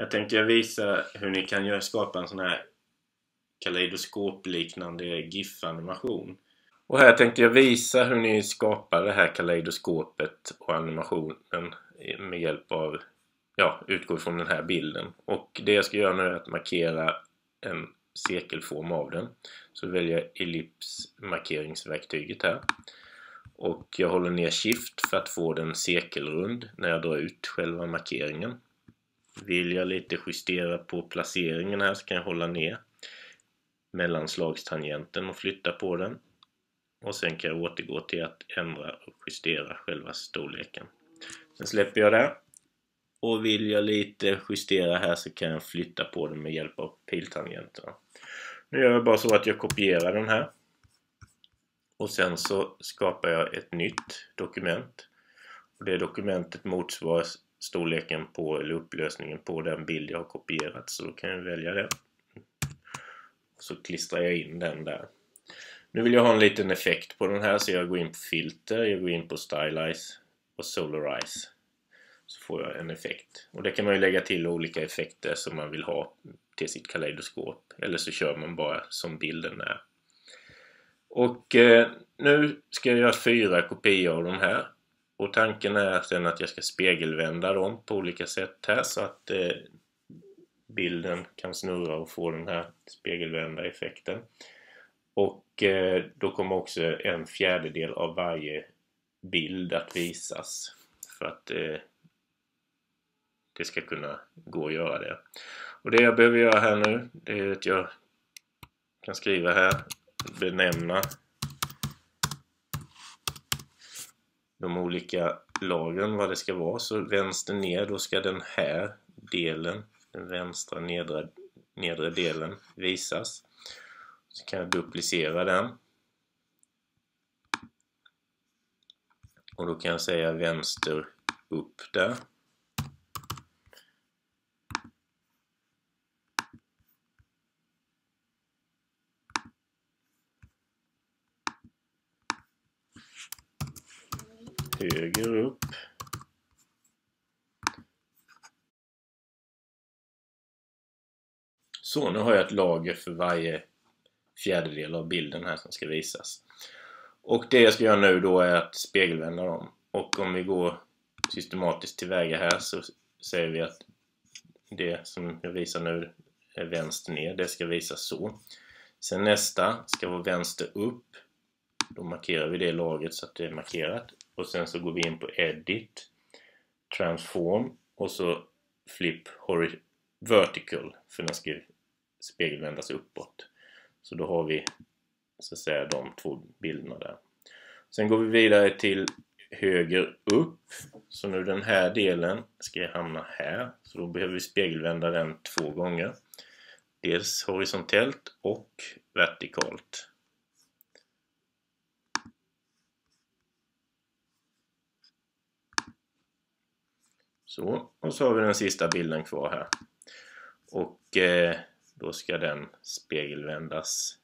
Jag tänkte jag visa hur ni kan göra, skapa en sån här kaleidoskopliknande GIF-animation. Och här tänkte jag visa hur ni skapar det här kaleidoskopet och animationen med hjälp av, ja, utgå från den här bilden. Och det jag ska göra nu är att markera en cirkelform av den. Så väljer jag ellipsmarkeringsverktyget här. Och jag håller ner Shift för att få den cirkelrund när jag drar ut själva markeringen. Vill jag lite justera på placeringen här så kan jag hålla ner mellanslagstangenten och flytta på den. Och sen kan jag återgå till att ändra och justera själva storleken. Sen släpper jag det. Och vill jag lite justera här så kan jag flytta på den med hjälp av piltangenterna. Nu gör jag bara så att jag kopierar den här. Och sen så skapar jag ett nytt dokument. Och det dokumentet motsvaras storleken på eller upplösningen på den bild jag har kopierat. Så då kan jag välja det. Så klistrar jag in den där. Nu vill jag ha en liten effekt på den här så jag går in på filter, jag går in på stylize och solarize. Så får jag en effekt. Och det kan man ju lägga till olika effekter som man vill ha till sitt kaleidoskop. Eller så kör man bara som bilden är. Och eh, nu ska jag göra fyra kopior av de här. Och tanken är sen att jag ska spegelvända dem på olika sätt här så att eh, bilden kan snurra och få den här spegelvända effekten. Och eh, då kommer också en fjärdedel av varje bild att visas för att eh, det ska kunna gå att göra det. Och det jag behöver göra här nu det är att jag kan skriva här benämna de olika lagren vad det ska vara. Så vänster ner då ska den här delen, den vänstra nedre, nedre delen visas. Så kan jag duplicera den. Och då kan jag säga vänster upp där. Höger upp. Så, nu har jag ett lager för varje fjärdedel av bilden här som ska visas. Och det jag ska göra nu då är att spegelvända dem. Och om vi går systematiskt tillväga här så säger vi att det som jag visar nu är vänster ner, det ska visas så. Sen nästa ska vara vänster upp. Då markerar vi det lagret så att det är markerat och sen så går vi in på Edit Transform och så Flip Vertical för den ska spegelvändas uppåt. Så då har vi så att säga de två bilderna där. Sen går vi vidare till höger upp. Så nu den här delen ska hamna här. Så då behöver vi spegelvända den två gånger. Dels horisontellt och vertikalt. Så, och så har vi den sista bilden kvar här. Och eh, då ska den spegelvändas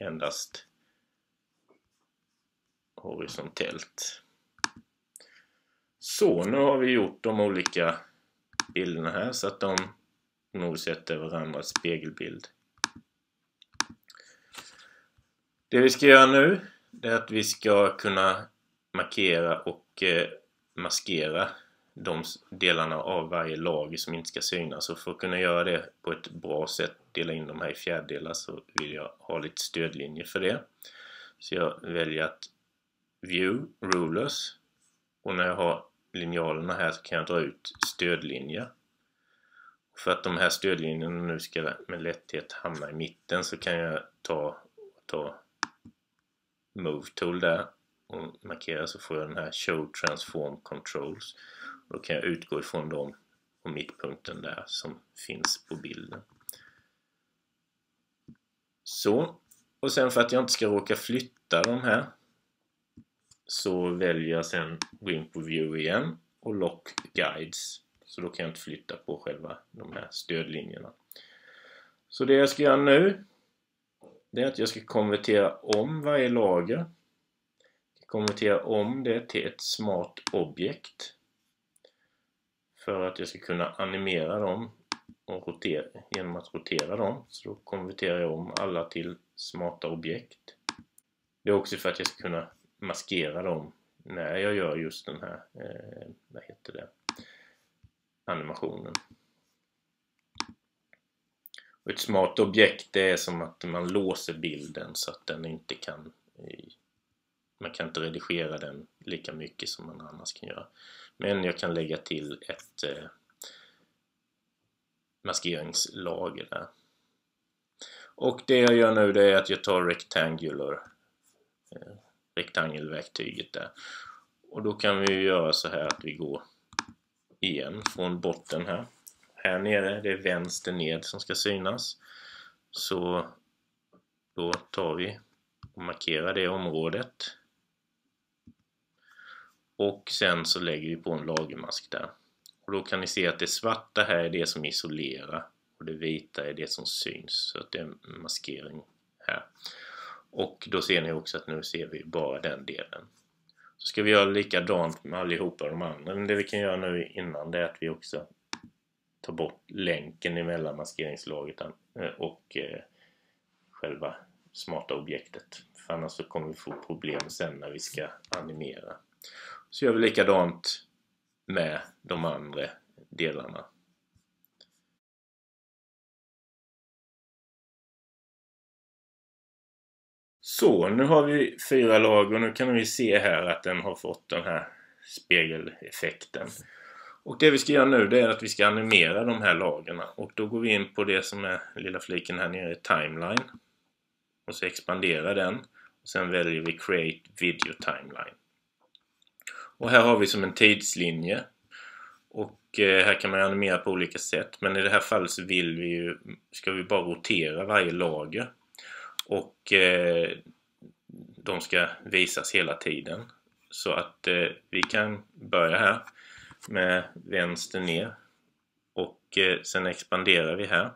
endast horisontellt. Så, nu har vi gjort de olika bilderna här så att de nog sätter varandras spegelbild. Det vi ska göra nu det är att vi ska kunna markera och eh, maskera de delarna av varje lager som inte ska synas och för att kunna göra det på ett bra sätt, dela in de här i fjärdedelar så vill jag ha lite stödlinjer för det. Så jag väljer att View, Rulers och när jag har linjalerna här så kan jag dra ut stödlinjer. För att de här stödlinjerna nu ska med lätthet hamna i mitten så kan jag ta, ta Move Tool där och markera så får jag den här Show Transform Controls då kan jag utgå ifrån dem och mittpunkten där som finns på bilden. Så, och sen för att jag inte ska råka flytta de här så väljer jag sen gå in på View igen och Lock Guides. Så då kan jag inte flytta på själva de här stödlinjerna. Så det jag ska göra nu det är att jag ska konvertera om varje lager. Konvertera om det till ett smart objekt för att jag ska kunna animera dem och rotera, genom att rotera dem. Så då konverterar jag om alla till smarta objekt. Det är också för att jag ska kunna maskera dem när jag gör just den här, eh, vad heter det, animationen. Och ett smart objekt det är som att man låser bilden så att den inte kan eh, man kan inte redigera den lika mycket som man annars kan göra. Men jag kan lägga till ett eh, maskeringslager där. Och det jag gör nu det är att jag tar rectangular eh, rektangelverktyget där. Och då kan vi göra så här att vi går igen från botten här. Här nere, det är vänster ned som ska synas. Så då tar vi och markerar det området. Och sen så lägger vi på en lagermask där. Och då kan ni se att det svarta här är det som isolerar och det vita är det som syns. Så att det är en maskering här. Och då ser ni också att nu ser vi bara den delen. Så ska vi göra likadant med allihopa de andra. Men det vi kan göra nu innan det är att vi också tar bort länken emellan maskeringslaget eh, och eh, själva smarta objektet. För annars så kommer vi få problem sen när vi ska animera. Så gör vi likadant med de andra delarna. Så, nu har vi fyra lager. och nu kan vi se här att den har fått den här spegeleffekten. Och det vi ska göra nu det är att vi ska animera de här lagren. och då går vi in på det som är lilla fliken här nere, Timeline. Och så expanderar den. Och sen väljer vi Create Video Timeline. Och här har vi som en tidslinje. Och eh, här kan man animera på olika sätt. Men i det här fallet så vill vi ju, ska vi bara rotera varje lager. Och eh, de ska visas hela tiden. Så att eh, vi kan börja här med vänster ner. Och sen expanderar vi här.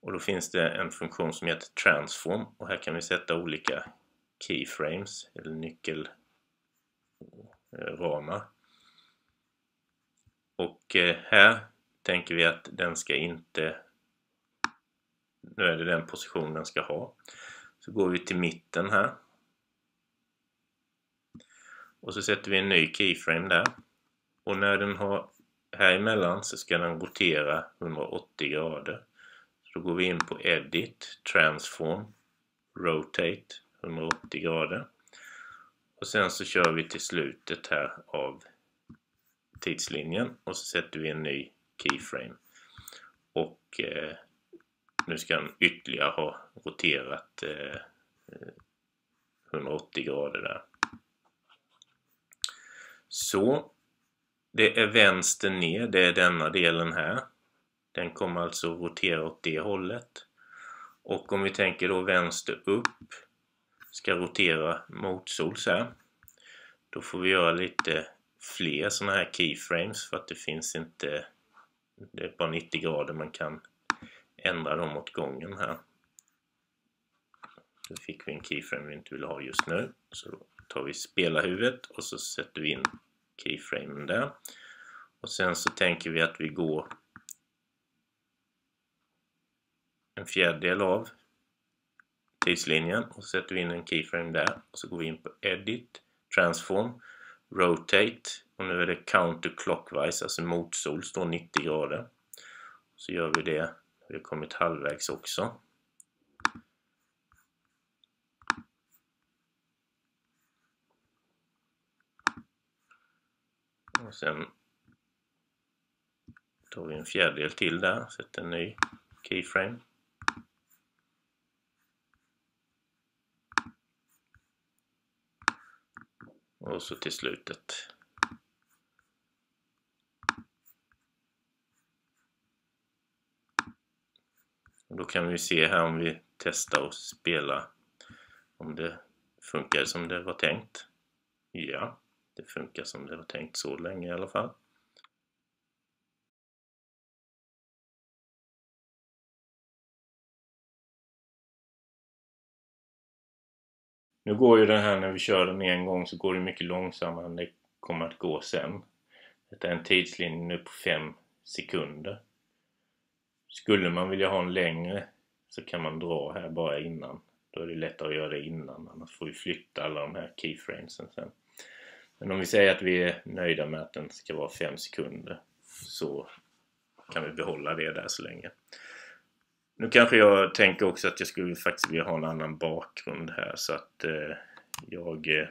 Och då finns det en funktion som heter Transform och här kan vi sätta olika keyframes eller nyckel ramar. Och eh, här tänker vi att den ska inte... Nu är det den position den ska ha. Så går vi till mitten här. Och så sätter vi en ny keyframe där. Och när den har här emellan så ska den rotera 180 grader. Då går vi in på Edit, Transform, Rotate 180 grader. Och sen så kör vi till slutet här av tidslinjen och så sätter vi en ny keyframe. Och eh, nu ska den ytterligare ha roterat eh, 180 grader där. Så, det är vänster ner, det är denna delen här. Den kommer alltså rotera åt det hållet. Och om vi tänker då vänster upp ska rotera motsols här. Då får vi göra lite fler sådana här keyframes för att det finns inte det är bara 90 grader man kan ändra dem åt gången här. Då fick vi en keyframe vi inte vill ha just nu. Så då tar vi spelarhuvudet och så sätter vi in keyframen där. Och sen så tänker vi att vi går en fjärdedel av tidslinjen och så sätter vi in en keyframe där och så går vi in på Edit, Transform, Rotate och nu är det counterclockwise, alltså motsol, står 90 grader. Så gör vi det, vi har kommit halvvägs också. Och sen tar vi en fjärdedel till där, sätter en ny keyframe. Och så till slutet. Och då kan vi se här om vi testar och spela om det funkar som det var tänkt. Ja, det funkar som det var tänkt så länge i alla fall. Nu går ju den här när vi kör den en gång så går det mycket långsammare än det kommer att gå sen. Detta är en tidslinje nu på 5 sekunder. Skulle man vilja ha en längre så kan man dra här bara innan. Då är det lättare att göra det innan, annars får vi flytta alla de här keyframesen sen. Men om vi säger att vi är nöjda med att den ska vara 5 sekunder så kan vi behålla det där så länge. Nu kanske jag tänker också att jag skulle faktiskt vilja ha en annan bakgrund här så att eh, jag eh,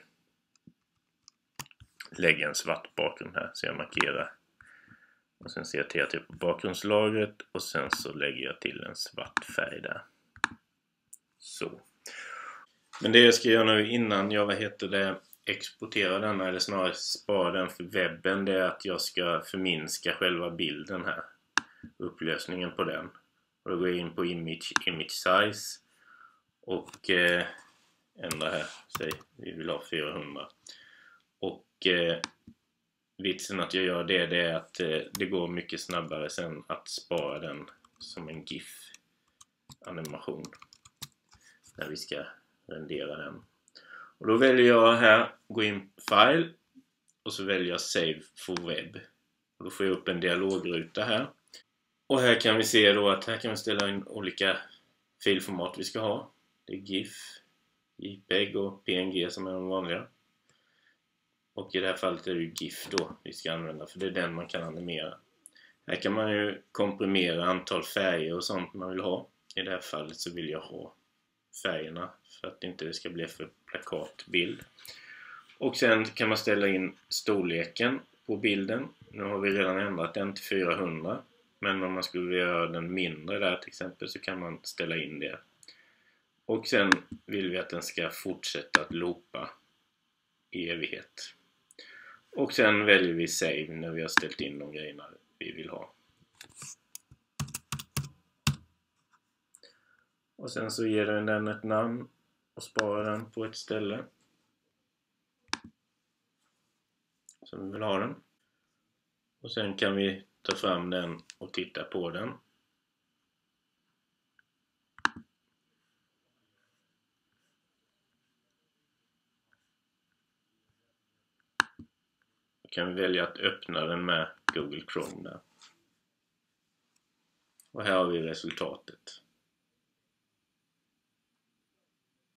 lägger en svart bakgrund här så jag markerar och sen ser jag till att jag på bakgrundslagret och sen så lägger jag till en svart färg där. Så. Men det jag ska göra nu innan jag, vad heter det, exporterar den eller snarare spara den för webben det är att jag ska förminska själva bilden här. Upplösningen på den. Och då går jag in på image, image size och eh, ändrar här. Säg vi vill ha 400. Och eh, vitsen att jag gör det, det är att eh, det går mycket snabbare sen att spara den som en GIF animation när vi ska rendera den. Och då väljer jag här, gå in File och så väljer jag Save for Web. Och då får jag upp en dialogruta här. Och här kan vi se då att här kan vi ställa in olika filformat vi ska ha. Det är GIF, JPEG och PNG som är de vanliga. Och i det här fallet är det ju GIF då vi ska använda för det är den man kan animera. Här kan man ju komprimera antal färger och sånt man vill ha. I det här fallet så vill jag ha färgerna för att det inte ska bli för plakatbild. Och sen kan man ställa in storleken på bilden. Nu har vi redan ändrat den till 400 men om man skulle vilja göra den mindre där till exempel så kan man ställa in det. Och sen vill vi att den ska fortsätta att loopa i evighet. Och sen väljer vi Save när vi har ställt in de grejerna vi vill ha. Och sen så ger den ett namn och sparar den på ett ställe som vi vill ha den. Och sen kan vi ta fram den och titta på den. Då kan vi välja att öppna den med Google Chrome där. Och här har vi resultatet.